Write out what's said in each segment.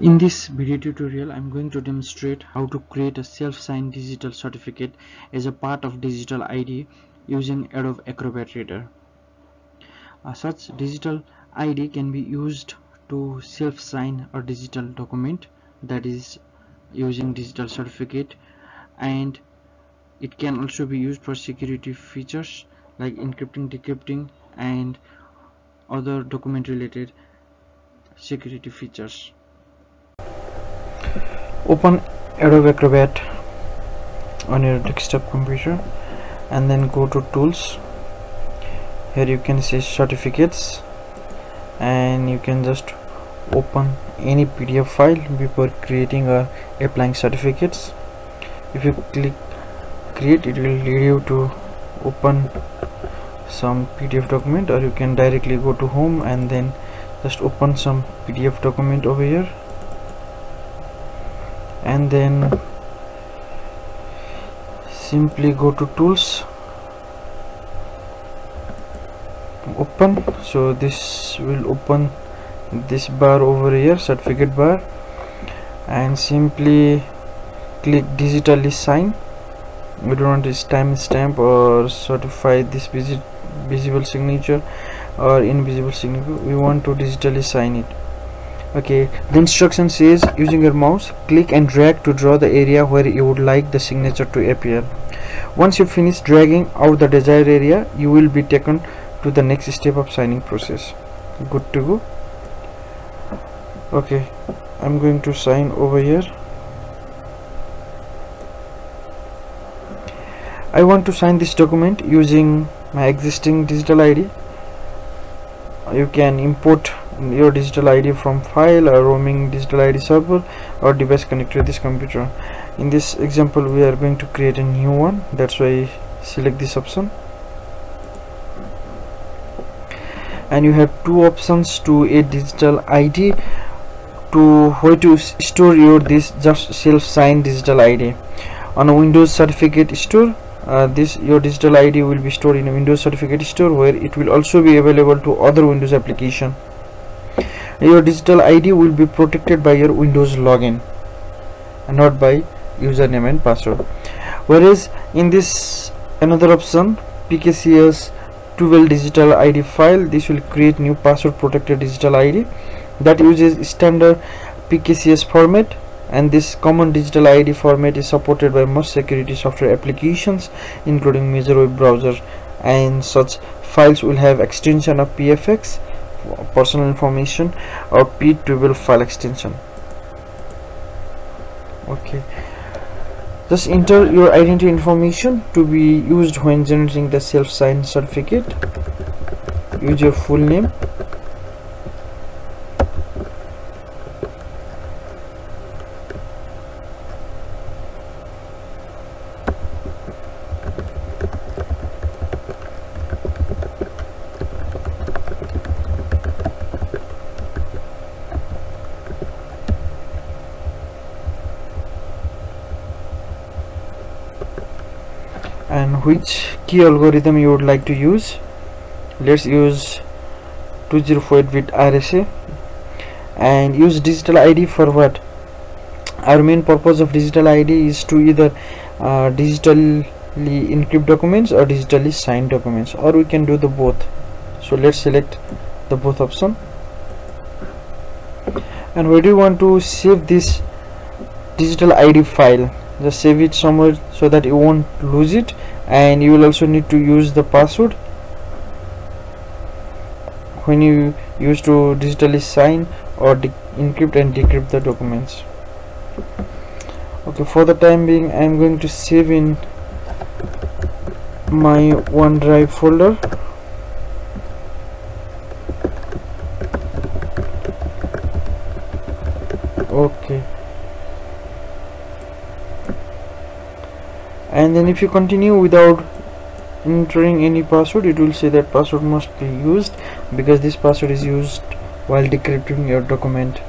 In this video tutorial, I'm going to demonstrate how to create a self-signed digital certificate as a part of Digital ID using Adobe Acrobat Reader. Uh, such digital ID can be used to self-sign a digital document that is using digital certificate and it can also be used for security features like encrypting, decrypting and other document related security features open Adobe Acrobat on your desktop computer and then go to tools. Here you can see certificates and you can just open any PDF file before creating or applying certificates. If you click create it will lead you to open some PDF document or you can directly go to home and then just open some PDF document over here and then simply go to tools open. So this will open this bar over here certificate bar and simply click digitally sign. We don't want this timestamp or certify this visible signature or invisible signature. We want to digitally sign it okay the instruction says using your mouse click and drag to draw the area where you would like the signature to appear. Once you finish dragging out the desired area you will be taken to the next step of signing process. Good to go? Okay I'm going to sign over here. I want to sign this document using my existing digital ID you can import your digital ID from file or roaming digital ID server or device connected to this computer. In this example we are going to create a new one. That's why select this option. And you have two options to a digital ID to where to store your this just self-signed digital ID on a Windows certificate store uh, this your digital ID will be stored in a Windows certificate store where it will also be available to other Windows application your digital ID will be protected by your Windows login and not by username and password. Whereas in this another option PKCS 12 digital ID file this will create new password protected digital ID that uses standard PKCS format. And this common digital ID format is supported by most security software applications including major web browser and such. Files will have extension of PFX personal information or p12 file extension. Okay. Just enter your identity information to be used when generating the self-signed certificate. Use your full name and which key algorithm you would like to use. Let's use 204 bit RSA and use digital ID for what? Our main purpose of digital ID is to either uh, digitally encrypt documents or digitally sign documents or we can do the both. So let's select the both option. And where do you want to save this digital ID file? Just save it somewhere so that you won't lose it and you will also need to use the password. When you use to digitally sign or encrypt and decrypt the documents. Okay for the time being I'm going to save in my OneDrive folder okay and then if you continue without entering any password it will say that password must be used because this password is used while decrypting your document.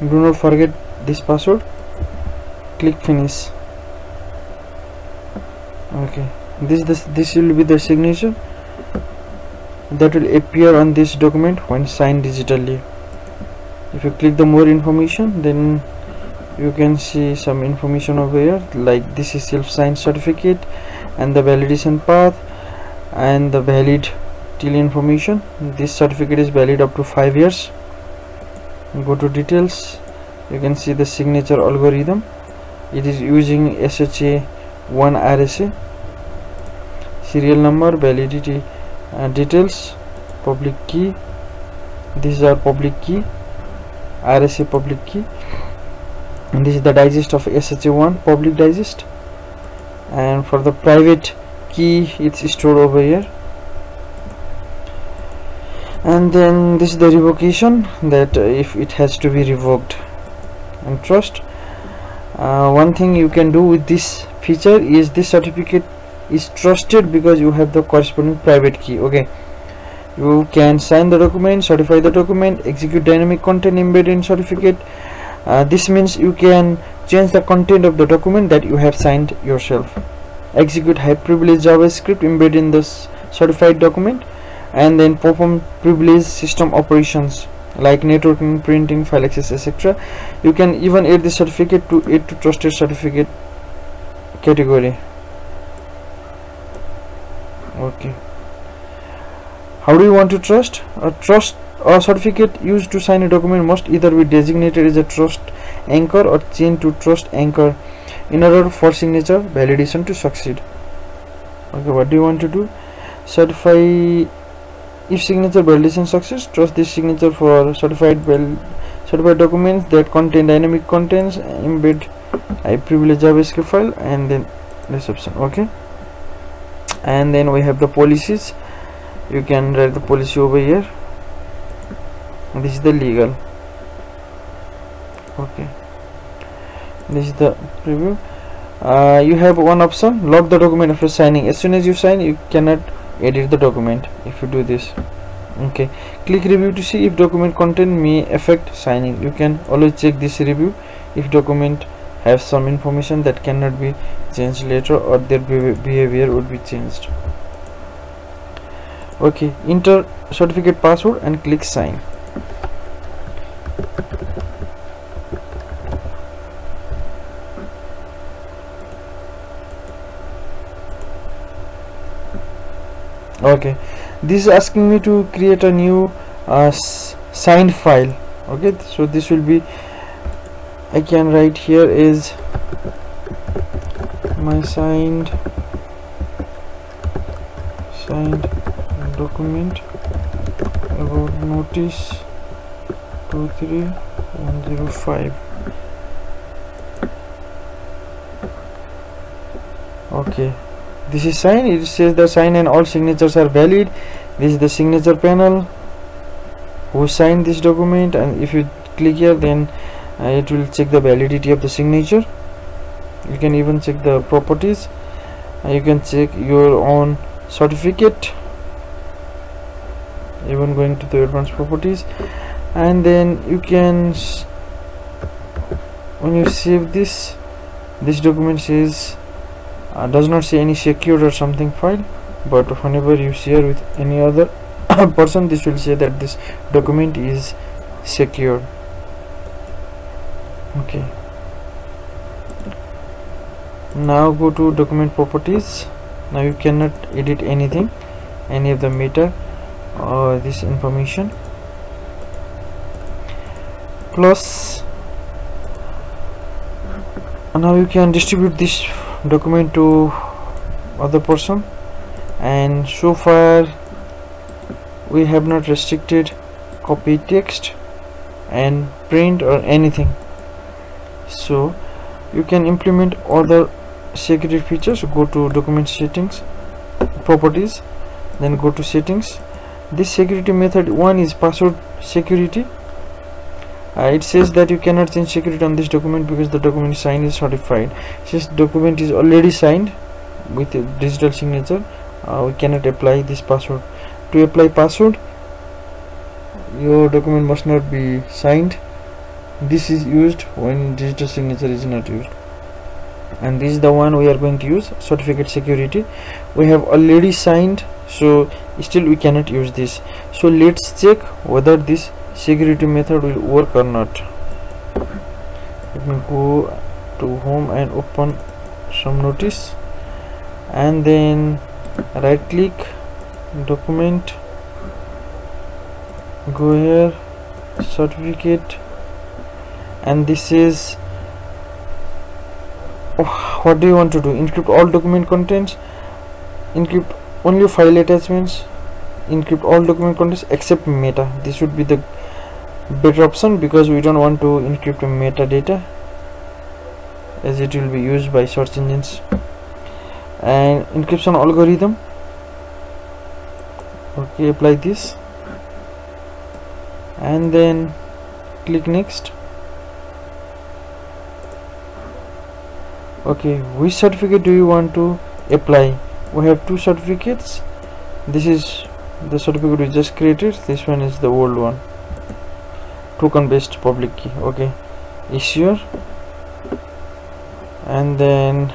Do not forget this password. Click finish. Okay. This this this will be the signature that will appear on this document when signed digitally. If you click the more information then you can see some information over here like this is self-signed certificate and the validation path and the valid till information. This certificate is valid up to five years. Go to details. You can see the signature algorithm. It is using SHA 1 RSA serial number validity uh, details public key. These are public key. RSA public key. And this is the digest of SHA1 public digest. And for the private key it's stored over here. And then this is the revocation that uh, if it has to be revoked. And trust. Uh, one thing you can do with this feature is this certificate is trusted because you have the corresponding private key okay? You can sign the document certify the document execute dynamic content embedded in certificate. Uh, this means you can change the content of the document that you have signed yourself. Execute high privilege javascript embedded in this certified document and then perform privileged system operations like networking printing file access etc you can even add the certificate to it to trusted certificate category okay. How do you want to trust? A trust a certificate used to sign a document must either be designated as a trust anchor or chained to trust anchor in order for signature validation to succeed. Okay what do you want to do? Certify if signature validation success trust this signature for certified well certified documents that contain dynamic contents embed i privilege javascript file and then reception. Okay and then we have the policies. You can write the policy over here. This is the legal. Okay. This is the preview. Uh, you have one option. Lock the document after signing. As soon as you sign you cannot edit the document if you do this. Okay. Click review to see if document content may affect signing. You can always check this review if document have some information that cannot be changed later or their behavior would be changed. Okay enter certificate password and click sign. Okay this is asking me to create a new uh, signed file. Okay so this will be I can write here is my signed signed document about notice 23105 okay. This is sign it says the sign and all signatures are valid. This is the signature panel who signed this document and if you click here then it will check the validity of the signature. You can even check the properties. Uh, you can check your own certificate. Even going to the advanced properties. And then you can when you save this this document says uh, does not say any secure or something file but whenever you share with any other person this will say that this document is secure okay. Now go to document properties. Now you cannot edit anything any of the meta or this information. Plus now you can distribute this document to other person. And so far we have not restricted copy text and print or anything so you can implement other security features. Go to document settings properties then go to settings. This security method one is password security. Uh, it says that you cannot change security on this document because the document sign is certified. Since document is already signed with a digital signature. Uh, we cannot apply this password. To apply password your document must not be signed this is used when digital signature is not used. And this is the one we are going to use certificate security. We have already signed so still we cannot use this. So let's check whether this security method will work or not. Let me go to home and open some notice. And then right click document. Go here certificate and this is oh, what do you want to do? Encrypt all document contents? Encrypt only file attachments? Encrypt all document contents except meta. This would be the better option because we don't want to encrypt metadata as it will be used by search engines. And encryption algorithm. Okay apply this. And then click next okay which certificate do you want to apply? We have two certificates. This is the certificate we just created. This one is the old one. Token based public key. Okay issue and then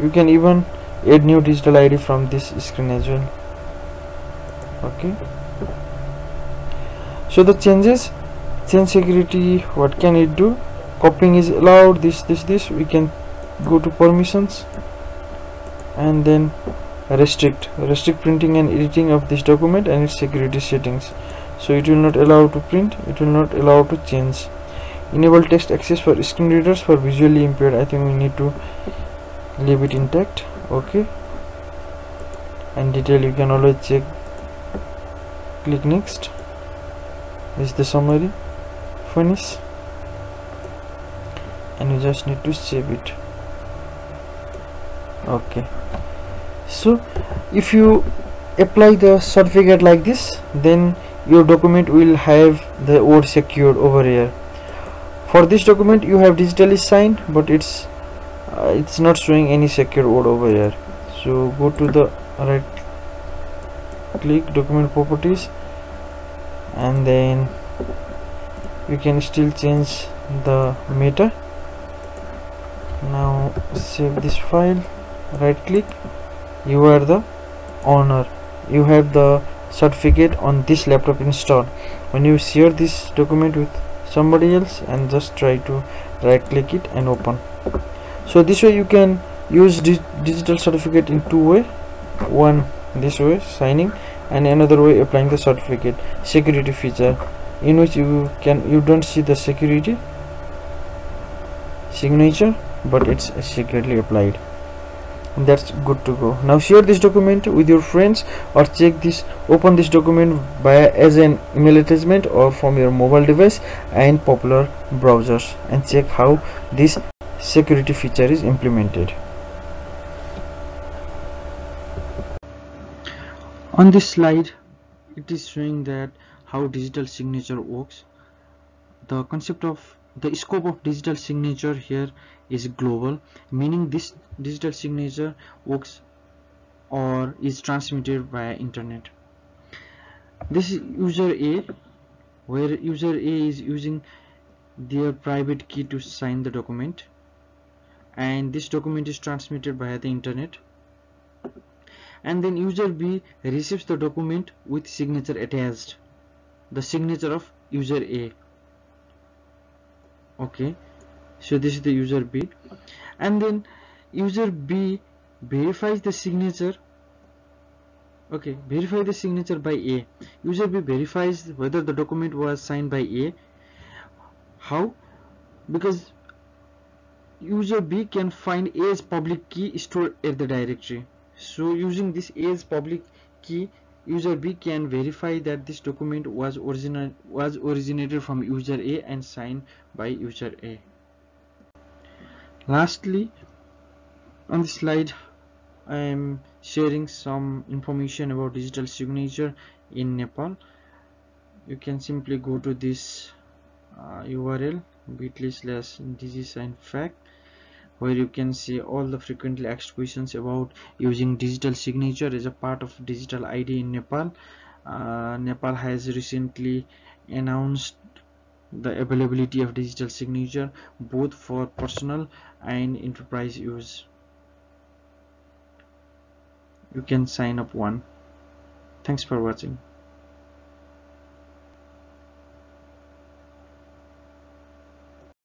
you can even add new digital id from this screen as well. Okay. So the changes. Change security. What can it do? Copying is allowed. This this this. We can go to permissions and then restrict restrict printing and editing of this document and its security settings. So it will not allow to print it will not allow to change. Enable text access for screen readers for visually impaired. I think we need to leave it intact. Okay. And detail you can always check. Click next. This is the summary. Finish. And you just need to save it okay. So if you apply the certificate like this then your document will have the word secured over here. For this document you have digitally signed but it's uh, it's not showing any secure word over here. So go to the right click document properties and then you can still change the meta now save this file right click you are the owner. You have the certificate on this laptop installed. When you share this document with somebody else and just try to right click it and open. So this way you can use di digital certificate in two way. One this way signing and another way applying the certificate. Security feature. In which you can you don't see the security signature but it's secretly applied that's good to go. Now share this document with your friends or check this open this document via as an email attachment or from your mobile device and popular browsers and check how this security feature is implemented. On this slide it is showing that how digital signature works. The concept of the scope of digital signature here is global meaning this digital signature works or is transmitted via internet. This is user a where user a is using their private key to sign the document and this document is transmitted via the internet. And then user b receives the document with signature attached the signature of user a okay. So this is the user b. And then user b verifies the signature. Okay. Verify the signature by a. User b verifies whether the document was signed by a. How? Because user b can find a's public key stored at the directory. So using this a's public key user b can verify that this document was original was originated from user a and signed by user a. Lastly on the slide I am sharing some information about digital signature in Nepal. You can simply go to this uh, URL bit.ly slash fact where you can see all the frequently asked questions about using digital signature as a part of digital ID in Nepal. Uh, Nepal has recently announced the availability of digital signature both for personal and enterprise use. You can sign up one. Thanks for watching.